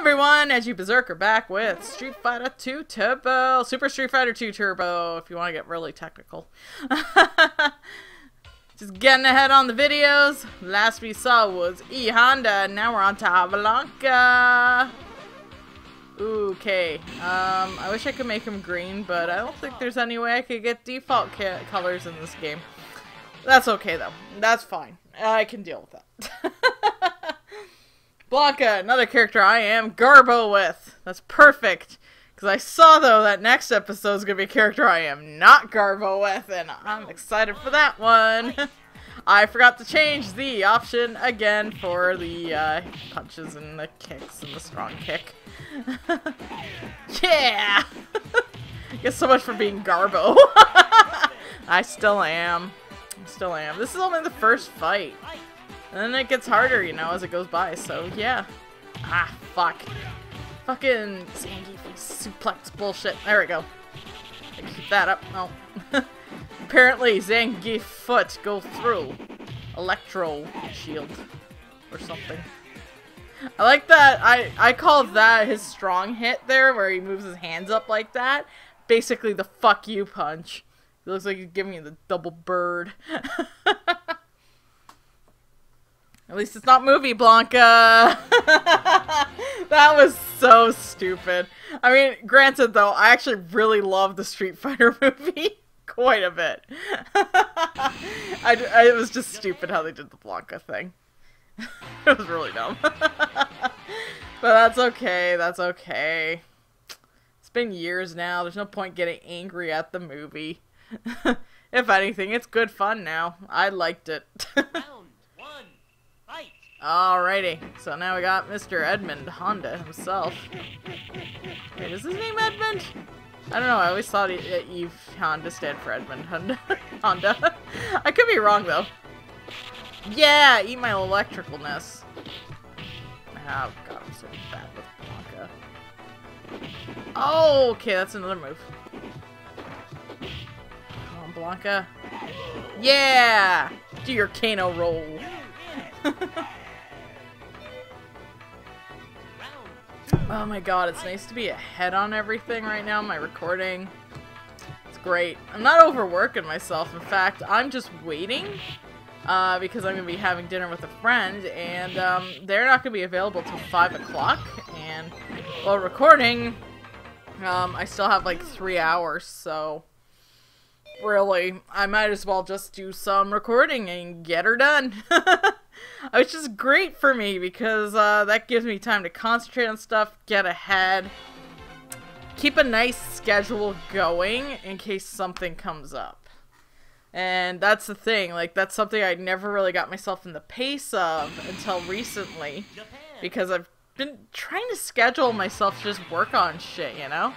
everyone, as you Berserker back with Street Fighter 2 Turbo, Super Street Fighter 2 Turbo, if you want to get really technical. Just getting ahead on the videos. Last we saw was E Honda, now we're on to Avalanca. Okay, um, I wish I could make him green, but I don't think there's any way I could get default colors in this game. That's okay though. That's fine. I can deal with that. Blanka, another character I am Garbo with. That's perfect. Because I saw, though, that next episode is going to be a character I am not Garbo with, and I'm excited for that one. I forgot to change the option again for the uh, punches and the kicks and the strong kick. yeah! Guess so much for being Garbo. I still am. I still am. This is only the first fight. And then it gets harder, you know, as it goes by, so yeah. Ah, fuck. Fucking Zangief suplex bullshit. There we go. I keep that up. Oh. Apparently Zangief foot go through. Electro shield. Or something. I like that. I, I call that his strong hit there, where he moves his hands up like that. Basically the fuck you punch. It looks like he's giving you the double bird. At least it's not movie Blanka. that was so stupid. I mean, granted though, I actually really love the Street Fighter movie quite a bit. I, I, it was just stupid how they did the Blanka thing. it was really dumb. but that's okay. That's okay. It's been years now. There's no point getting angry at the movie. if anything, it's good fun now. I liked it. Alrighty, so now we got Mr. Edmund Honda himself. Wait, is his name Edmund? I don't know, I always thought Eve Honda stood for Edmund Honda. Honda. I could be wrong though. Yeah, eat my electricalness. Oh god, I'm so bad with Blanka. Oh, okay, that's another move. Come on, Blanka. Yeah! Do your Kano roll. Oh my god, it's nice to be ahead on everything right now, my recording. It's great. I'm not overworking myself. In fact, I'm just waiting uh, because I'm going to be having dinner with a friend, and um, they're not going to be available till 5 o'clock. And while recording, um, I still have like three hours, so really, I might as well just do some recording and get her done. which is great for me because uh, that gives me time to concentrate on stuff, get ahead, keep a nice schedule going in case something comes up. And that's the thing, like, that's something I never really got myself in the pace of until recently because I've been trying to schedule myself to just work on shit, you know?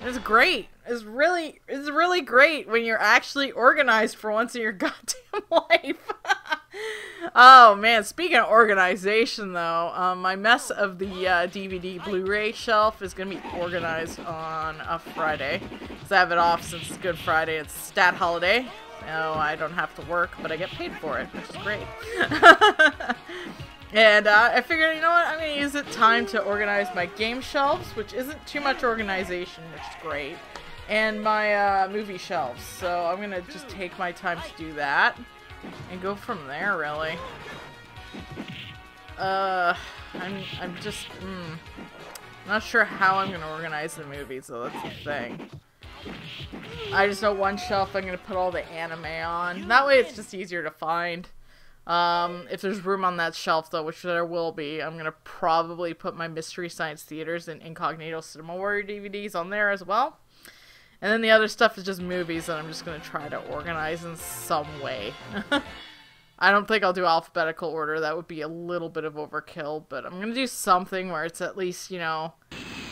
It's great. It's really, it's really great when you're actually organized for once in your goddamn life. oh man, speaking of organization though, um, my mess of the uh, DVD Blu-ray shelf is gonna be organized on a Friday. Cause I have it off since it's Good Friday. It's stat holiday. So I don't have to work, but I get paid for it, which is great. and uh, I figured, you know what, I'm gonna use it time to organize my game shelves, which isn't too much organization, which is great. And my uh, movie shelves. So I'm gonna just take my time to do that and go from there, really. Uh, I'm, I'm just, mm, not sure how I'm gonna organize the movies, so that's the thing. I just know one shelf I'm gonna put all the anime on. That way it's just easier to find. Um, if there's room on that shelf, though, which there will be, I'm gonna probably put my Mystery Science Theaters and Incognito Cinema Warrior DVDs on there as well. And then the other stuff is just movies that I'm just going to try to organize in some way. I don't think I'll do alphabetical order. That would be a little bit of overkill, but I'm going to do something where it's at least, you know,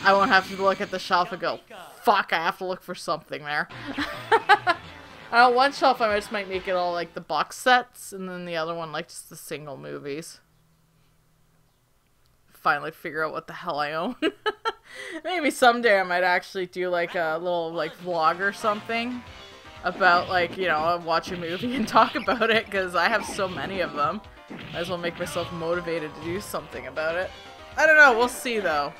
I won't have to look at the shelf and go, fuck, I have to look for something there. On uh, one shelf I just might make it all like the box sets, and then the other one like just the single movies finally figure out what the hell I own. Maybe someday I might actually do like a little like vlog or something about like, you know, watch a movie and talk about it because I have so many of them. Might as well make myself motivated to do something about it. I don't know. We'll see, though.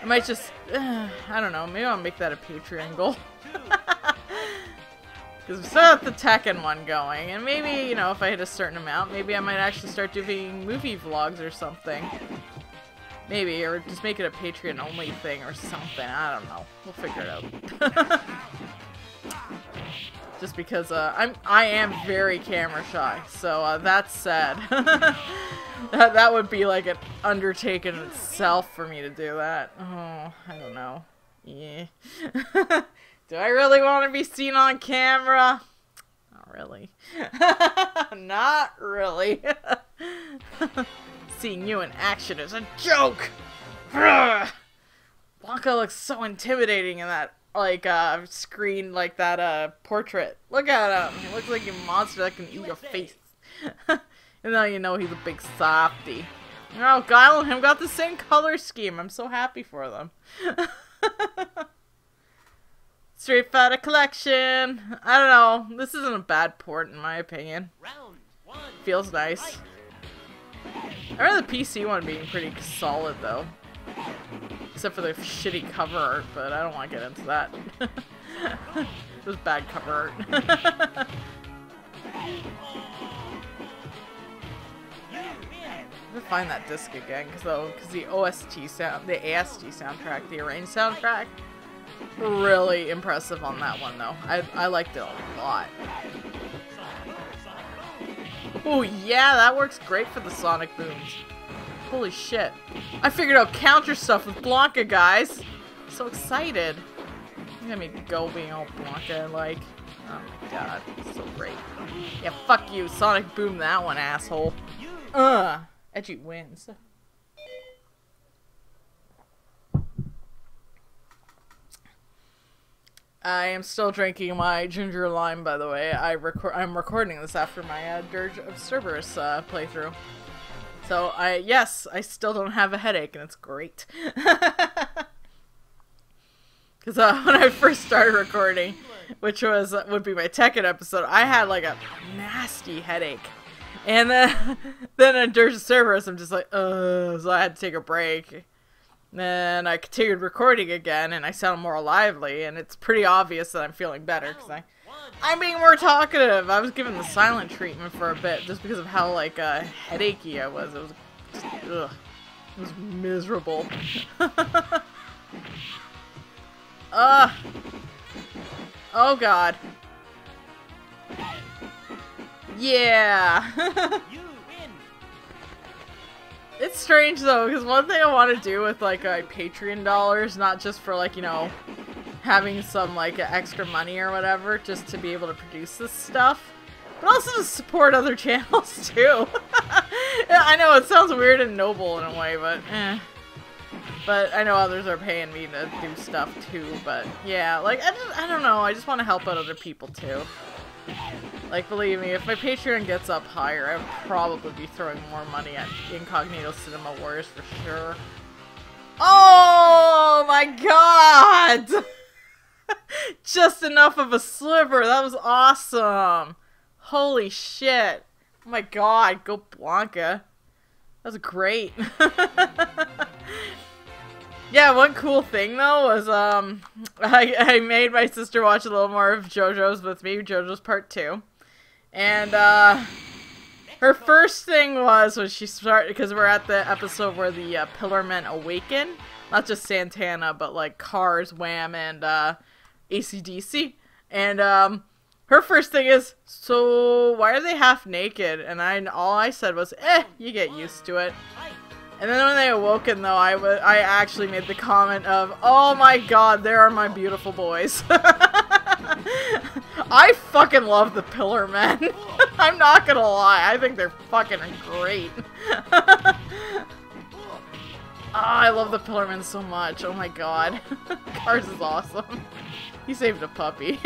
I might just... Uh, I don't know. Maybe I'll make that a Patreon goal. Because we still have the Tekken one going. And maybe, you know, if I hit a certain amount, maybe I might actually start doing movie vlogs or something. Maybe, or just make it a Patreon-only thing or something. I don't know. We'll figure it out. just because uh, I'm I am very camera shy, so uh, that's sad. that that would be like an undertaking itself for me to do that. Oh, I don't know. Yeah. do I really want to be seen on camera? Not really. Not really. Seeing you in action is a joke. Blanka looks so intimidating in that like uh screen like that uh portrait. Look at him. He looks like a monster that can eat your face. and now you know he's a big softy. Oh, Guile and him got the same color scheme. I'm so happy for them. Street Fighter Collection. I don't know. This isn't a bad port in my opinion. Round one, Feels nice. I remember the PC one being pretty solid though. Except for the shitty cover art, but I don't want to get into that. it was bad cover art. Gonna find that disc again, cause though, cause the OST sound, the AST soundtrack, the arranged soundtrack, really impressive on that one though. I I liked it a lot. Oh yeah, that works great for the sonic booms. Holy shit. I figured out counter stuff with Blanka, guys. So excited. Look at me go being all Blanka, like. Oh my god, so great. Yeah, fuck you. Sonic Boom that one, asshole. Ugh. Edgy wins. I am still drinking my ginger lime, by the way. I record. I'm recording this after my uh, Dirge of Cerberus uh, playthrough. So I yes, I still don't have a headache, and it's great. Because uh, when I first started recording, which was uh, would be my Tekken episode, I had like a nasty headache, and then then in Dirge of Cerberus, I'm just like, uh, so I had to take a break. Then I continued recording again, and I sound more lively, and it's pretty obvious that I'm feeling better because I I'm being more talkative. I was given the silent treatment for a bit just because of how like uh, headachy I was. It was just, ugh, it was miserable. Ugh. Oh god. Yeah. it's strange though, because one thing I want to do with like uh, Patreon dollars, not just for like, you know, having some like extra money or whatever just to be able to produce this stuff. But also to support other channels too. I know it sounds weird and noble in a way, but eh. But I know others are paying me to do stuff too, but yeah, like, I, just, I don't know, I just want to help out other people too. Like, believe me, if my Patreon gets up higher, I would probably be throwing more money at Incognito Cinema Warriors for sure. Oh my god! Just enough of a sliver. That was awesome. Holy shit. Oh my god, go Blanka. That was great. yeah, one cool thing though was um I, I made my sister watch a little more of JoJo's with me, JoJo's part two. And uh her first thing was when she started because we're at the episode where the uh, Pillarmen awaken. Not just Santana, but like Kars, Wham, and uh ACDC. And um, her first thing is, so why are they half naked? And I all I said was, eh, you get used to it. And then when they awoken, though, I, I actually made the comment of, oh my god, there are my beautiful boys. I fucking love the Pillar Men. I'm not gonna lie, I think they're fucking great. oh, I love the Pillarmen so much. Oh my god. Kars is awesome. He saved a puppy.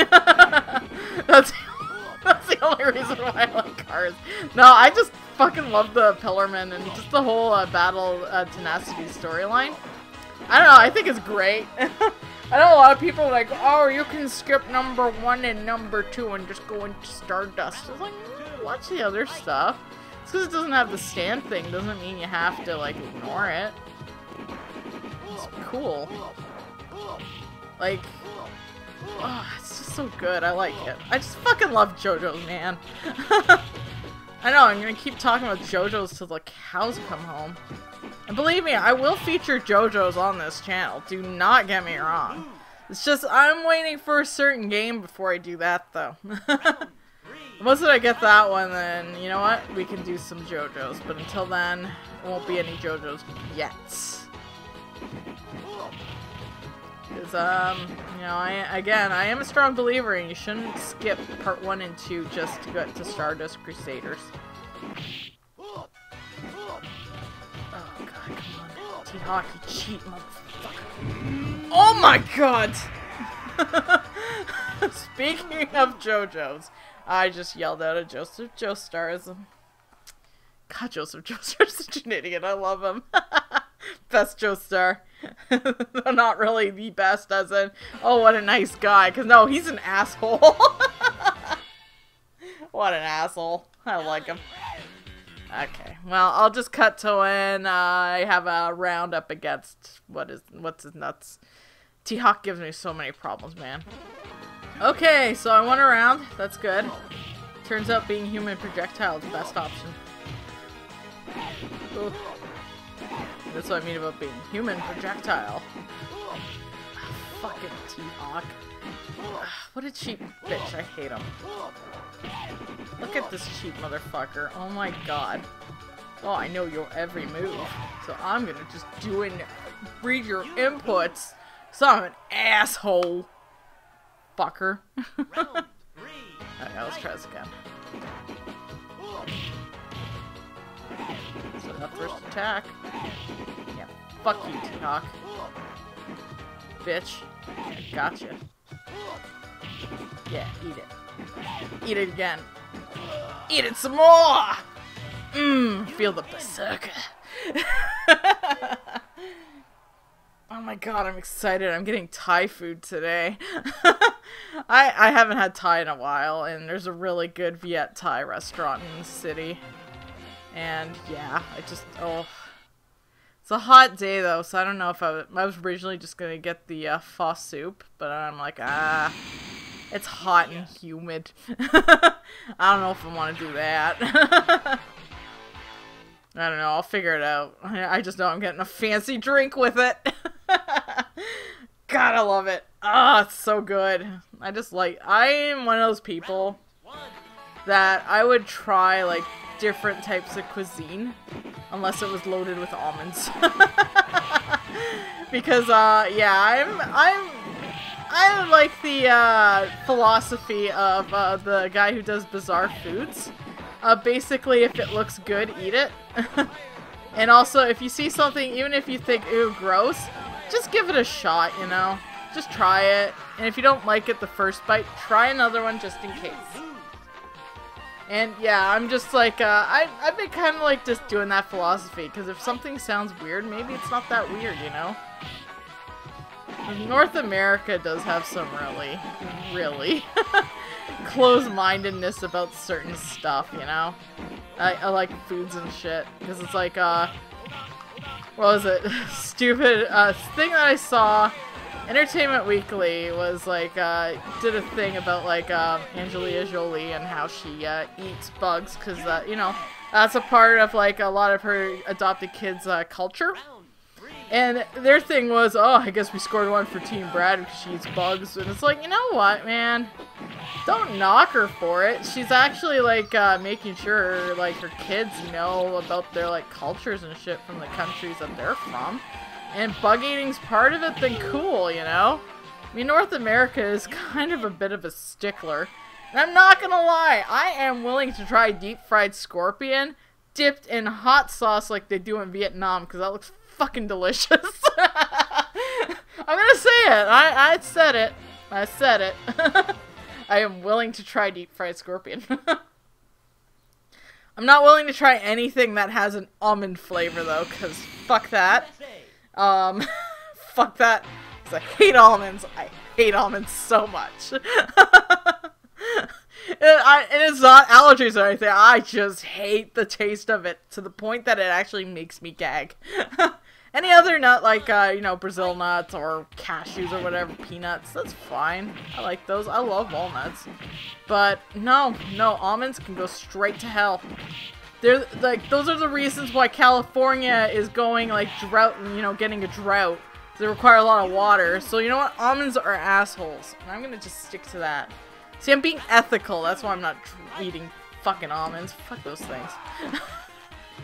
that's that's the only reason why I like cars. No, I just fucking love the Pillarmen and just the whole uh, Battle uh, Tendency storyline. I don't know. I think it's great. I know a lot of people are like, oh, you can skip number one and number two and just go into Stardust. It's like, mm, watch the other stuff. It's because it doesn't have the stand thing doesn't mean you have to like ignore it. It's cool. Like, oh, it's just so good. I like it. I just fucking love JoJo's, man. I know, I'm gonna keep talking about JoJo's till the cows come home. And believe me, I will feature JoJo's on this channel. Do not get me wrong. It's just, I'm waiting for a certain game before I do that, though. Once I get that one, then, you know what? We can do some JoJo's. But until then, there won't be any JoJo's yet. Because, um, you know, I, again, I am a strong believer and you shouldn't skip part 1 and 2 just to get to Stardust Crusaders. Oh, God, come on. T-Hawk, you cheat, motherfucker. Oh my god! Speaking of JoJo's, I just yelled out at Joseph Joestarism. God, Joseph Joestar is such an idiot. I love him. best Joestar. Not really the best, as in, oh, what a nice guy. Because, no, he's an asshole. what an asshole. I like him. Okay, well, I'll just cut to when uh, I have a round up against what is what's his nuts. T Hawk gives me so many problems, man. Okay, so I won a round. That's good. Turns out being human projectile is the best option. Ooh. That's what I mean about being human projectile. Fucking T-Hawk. What a cheap bitch. I hate him. Look at this cheap motherfucker. Oh my god. Oh, I know your every move. So I'm gonna just do and read your inputs. So I'm an asshole. Fucker. okay, let's try this again. That first attack. Yeah, fuck you, T-Hawk. Bitch. Gotcha. Yeah, eat it. Eat it again. Eat it some more! Mmm, feel the berserker. oh my god, I'm excited. I'm getting Thai food today. I, I haven't had Thai in a while, and there's a really good Viet Thai restaurant in the city. And yeah, I just, oh. It's a hot day though, so I don't know if I, I was originally just gonna get the uh, soup, but I'm like, ah, it's hot and humid. I don't know if I want to do that. I don't know, I'll figure it out. I just know I'm getting a fancy drink with it. God, I love it. Ah, oh, it's so good. I just like, I am one of those people that I would try like different types of cuisine unless it was loaded with almonds. because uh yeah, I'm I'm I like the uh, philosophy of uh, the guy who does bizarre foods. Uh, basically, if it looks good, eat it. and also, if you see something, even if you think, ooh, gross, just give it a shot, you know? Just try it. And if you don't like it the first bite, try another one just in case. And yeah, I'm just like, uh, I, I've been kind of like just doing that philosophy, because if something sounds weird, maybe it's not that weird, you know? North America does have some really, really close-mindedness about certain stuff, you know? I, I like foods and shit, because it's like, uh, what was it? Stupid, uh, thing that I saw Entertainment Weekly was like, uh, did a thing about like, um, Angelina Jolie and how she, uh, eats bugs, because, uh, you know, that's a part of like a lot of her adopted kids' uh, culture. And their thing was, oh, I guess we scored one for Team Brad because she eats bugs. And it's like, you know what, man? Don't knock her for it. She's actually, like, uh, making sure, like, her kids know about their, like, cultures and shit from the countries that they're from and bug eating's part of it, then cool, you know? I mean, North America is kind of a bit of a stickler. And I'm not gonna lie, I am willing to try deep fried scorpion dipped in hot sauce like they do in Vietnam, because that looks fucking delicious. I'm gonna say it. I, I said it. I said it. I am willing to try deep fried scorpion. I'm not willing to try anything that has an almond flavor, though, because fuck that. Um, fuck that. Because I hate almonds. I hate almonds so much. and, I, it's not allergies or anything. I just hate the taste of it to the point that it actually makes me gag. Any other nut, like, uh, you know, Brazil nuts or cashews or whatever, peanuts, that's fine. I like those. I love walnuts. But, no, no, almonds can go straight to hell. They're, like, those are the reasons why California is going, like, drought, and you know, getting a drought. They require a lot of water. So, you know what? Almonds are assholes. And I'm gonna just stick to that. See, I'm being ethical. That's why I'm not eating fucking almonds. Fuck those things.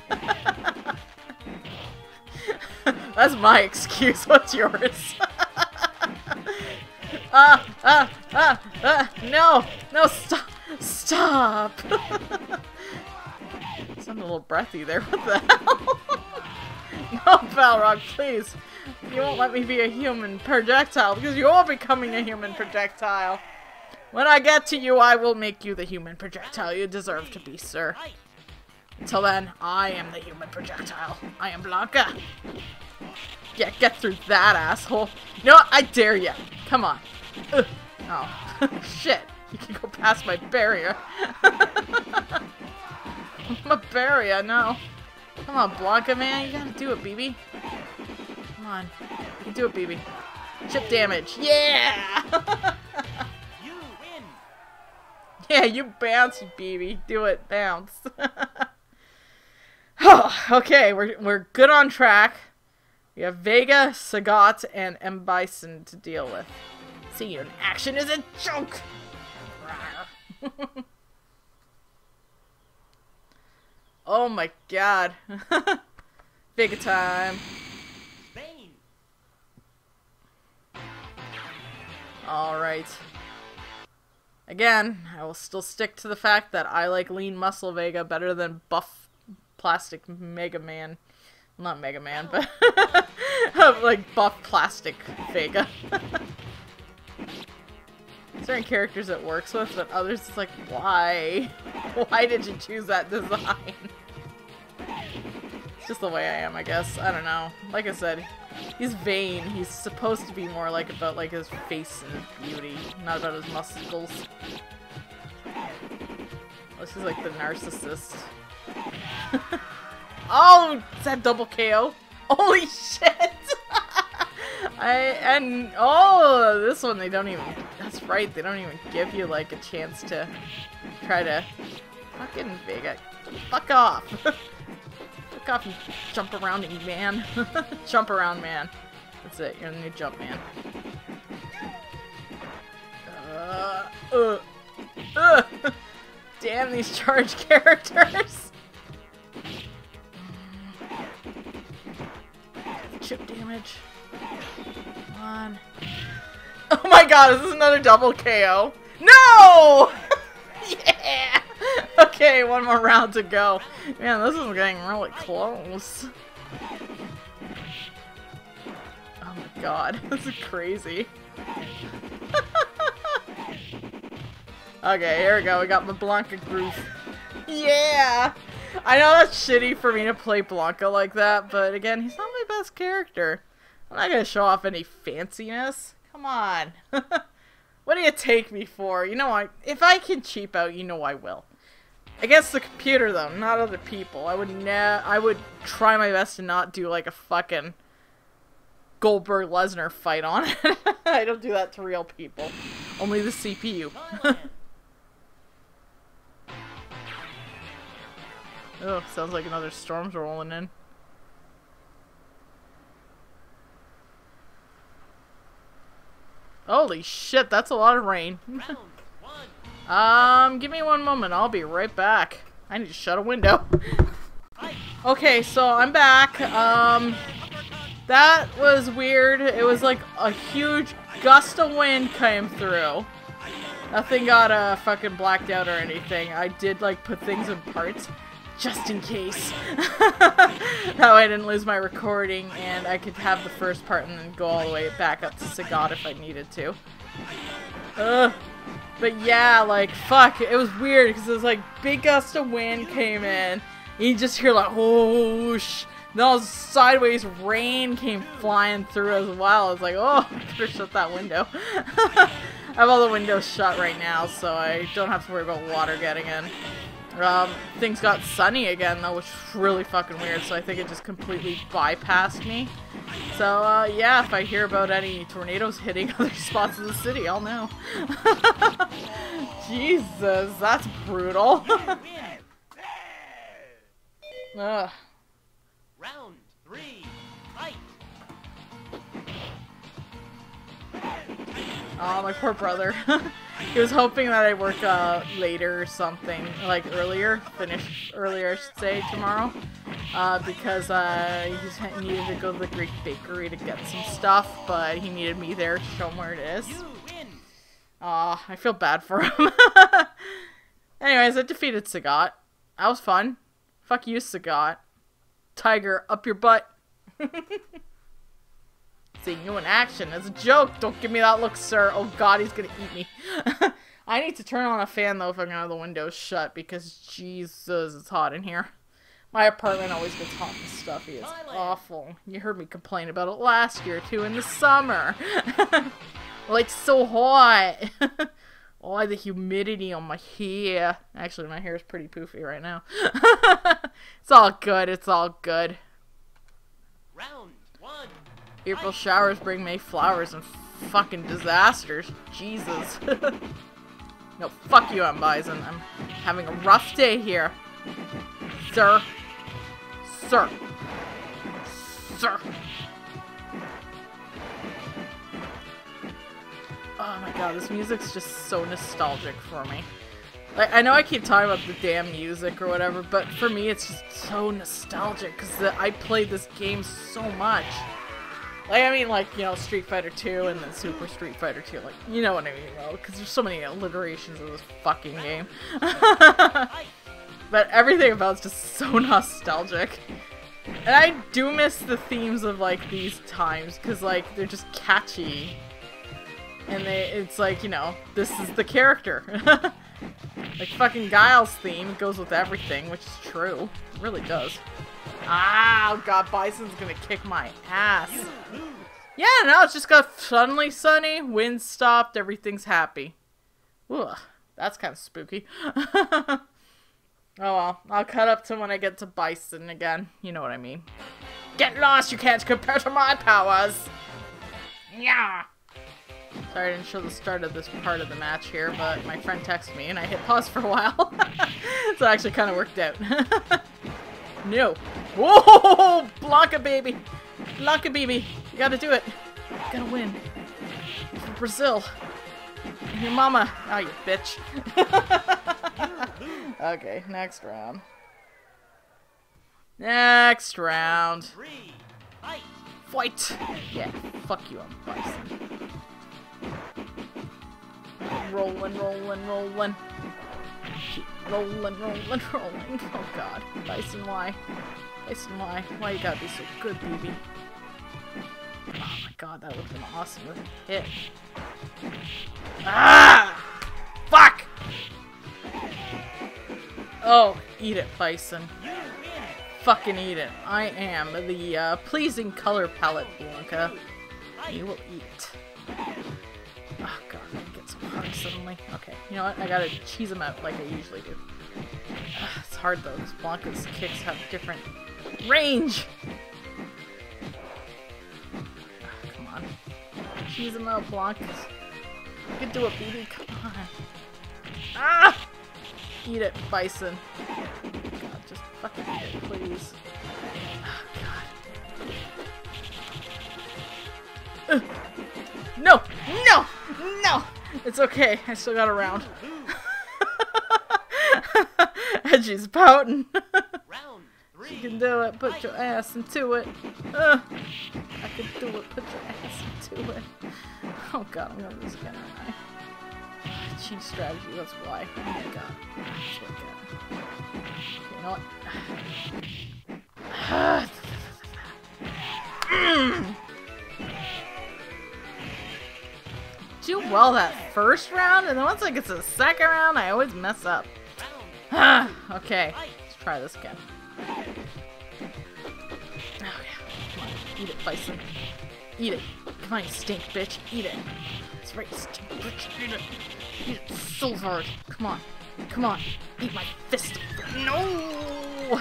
That's my excuse. What's yours? ah, ah, ah, ah, no, no, stop, stop. Sounded a little breathy there. What the hell? no, Balrog, please. You won't let me be a human projectile because you're becoming a human projectile. When I get to you, I will make you the human projectile you deserve to be, sir. Until then, I am the human projectile. I am Blanka. Yeah, get through that, asshole. What? I dare you. Come on. Ugh. Oh. Shit. You can go past my barrier. my barrier, no. Come on, Blanka, man. You gotta do it, BB. Come on. You can do it, BB. Chip damage. Yeah! you win. Yeah, you bounce, BB. Do it. Bounce. oh, okay, we're, we're good on track. We have Vega, Sagat, and M. Bison to deal with. See you in action is a joke! oh my god. Vega time. Alright. Again, I will still stick to the fact that I like lean muscle Vega better than buff plastic Mega Man. Not Mega Man, but like buff plastic Vega. Certain characters it works with, but others it's like, why? Why did you choose that design? It's just the way I am, I guess. I don't know. Like I said, he's vain. He's supposed to be more like about like his face and his beauty, not about his muscles. This is like the narcissist. oh, is that double KO? Holy shit! I and oh, this one they don't even. That's right, they don't even give you like a chance to try to fucking Vega. Fuck off! Fuck off, you jump around man. jump around man. That's it. You're the new jump man. Uh, uh, uh. Damn these charge characters. Chip damage. Come on. Oh my god, is this another double KO? No! yeah! Okay, one more round to go. Man, this is getting really close. Oh my god, this is crazy. okay, here we go. We got the Blanka groove. Yeah! I know that's shitty for me to play Blanka like that, but again, he's not my best character. I'm not gonna show off any fanciness. Come on. what do you take me for? You know I if I can cheap out, you know I will. Against the computer though, not other people. I would ne I would try my best to not do like a fucking Goldberg Lesnar fight on it. I don't do that to real people. Only the CPU. Oh, sounds like another storm's rolling in. Holy shit, that's a lot of rain. um, give me one moment. I'll be right back. I need to shut a window. okay, so I'm back. Um, that was weird. It was like a huge gust of wind came through. Nothing got uh, fucking blacked out or anything. I did like put things in parts just in case. that way I didn't lose my recording and I could have the first part and then go all the way back up to Sagat if I needed to. Ugh. But yeah, like, fuck, it was weird because it was like big gust of wind came in. you just hear like, whoosh. Then all sideways rain came flying through as well. I was like, oh, better shut that window. I have all the windows shut right now, so I don't have to worry about water getting in. Um, things got sunny again though, which is really fucking weird, so I think it just completely bypassed me. So, uh, yeah, if I hear about any tornadoes hitting other spots in the city, I'll know. Jesus, that's brutal. Ugh. Round three, fight. Oh, my poor brother. He was hoping that I'd work uh, later or something, like earlier, finish earlier, I should say, tomorrow. Uh, because uh, he needed to go to the Greek bakery to get some stuff, but he needed me there to show him where it is. Aw, I feel bad for him. Anyways, I defeated Sagat. That was fun. Fuck you, Sagat. Tiger, up your butt. Seeing you in action as a joke. Don't give me that look, sir. Oh god, he's gonna eat me. I need to turn on a fan though if I'm gonna have the windows shut because Jesus, it's hot in here. My apartment always gets hot and stuffy. It's awful. You heard me complain about it last year too in the summer. like so hot. oh, the humidity on my hair. Actually, my hair is pretty poofy right now. it's all good. It's all good. Round. April showers bring May flowers and fucking disasters. Jesus. no, fuck you, I'm Bison. I'm having a rough day here. Sir. Sir. Sir. Oh my god, this music's just so nostalgic for me. Like, I know I keep talking about the damn music or whatever, but for me it's just so nostalgic because I played this game so much. Like, I mean, like, you know, Street Fighter 2 and then Super Street Fighter 2. Like, you know what I mean, though, because there's so many alliterations of this fucking game. but everything about it's just so nostalgic. And I do miss the themes of, like, these times, because, like, they're just catchy. And they, it's like, you know, this is the character. like, fucking Guile's theme goes with everything, which is true. It really does. Ah, god, Bison's gonna kick my ass. Yeah, now it's just got suddenly sunny, wind stopped, everything's happy. Ugh, that's kind of spooky. oh well, I'll cut up to when I get to Bison again. You know what I mean. Get lost, you can't compare to my powers! Yeah! Sorry I didn't show the start of this part of the match here, but my friend texted me and I hit pause for a while. so it actually kind of worked out. No. Whoa! Blanka, baby. Blanka, baby. You gotta do it. You gotta win. For Brazil. And your mama. Oh, you bitch. okay, next round. Next round. Fight. Fight! Yeah, fuck you, I'm Bison. Rolling, rolling, rolling. Rolling, rolling, rolling. Oh god. Bison, why? Bison, why? Why you gotta be so good, baby? Oh my god, that would've been awesome hit. Ah! Fuck! Oh, eat it, Bison. Fucking eat it. I am the uh, pleasing color palette, Blanka. You will eat. It. Oh god, I get so hard suddenly. Okay, you know what? I gotta cheese them out like I usually do. It's hard though, because Blanka's kicks have different range! Come on. Cheese them out, Blanka. You can do it, BB. Come on. Ah! Eat it, Bison. God, just fucking eat it, please. Oh, God. No! No! No! It's okay. I still got a round. Edgy's pouting. Round you can do it. Put your ass into it. Uh, I can do it. Put your ass into it. Oh god, I'm gonna lose again, aren't I? Cheat strategy, that's why. Oh my god. That's what I you know what? Mm. Do well that first round, and then once I get to the second round, I always mess up. Okay, let's try this again. Oh yeah, come on, eat it, Bison. Eat it. Come on, you stink bitch, eat it. That's right, stink bitch, eat it. Eat it so hard. Come on. Come on, eat my fist. No!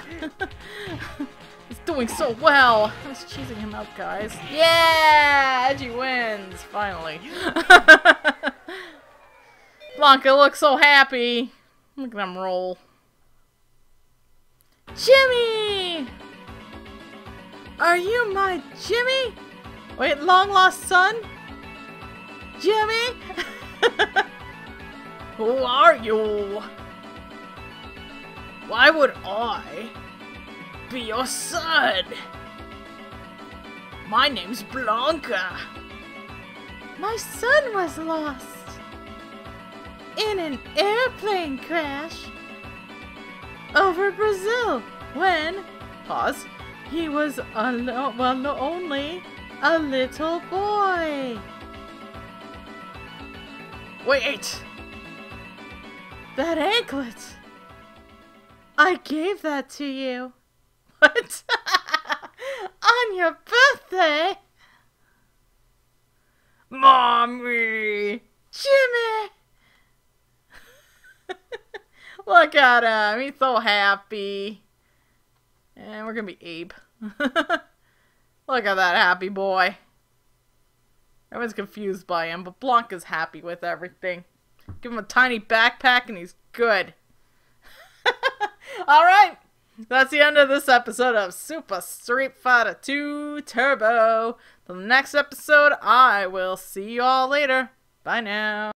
He's doing so well. I was cheesing him up, guys. Yeah! Edgy wins, finally. Blanka looks so happy. Look at him roll. Jimmy! Are you my Jimmy? Wait, long lost son? Jimmy? Who are you? Why would I be your son? My name's Blanka. My son was lost in an airplane crash over Brazil when, pause, he was alo- well, only a little boy. Wait! That anklet! I gave that to you. What? On your birthday? Mommy! Jimmy! Look at him. He's so happy. And we're gonna be Abe. Look at that happy boy. Everyone's confused by him, but Blanka's happy with everything. Give him a tiny backpack and he's good. Alright, that's the end of this episode of Super Street Fighter 2 Turbo. The next episode, I will see you all later. Bye now.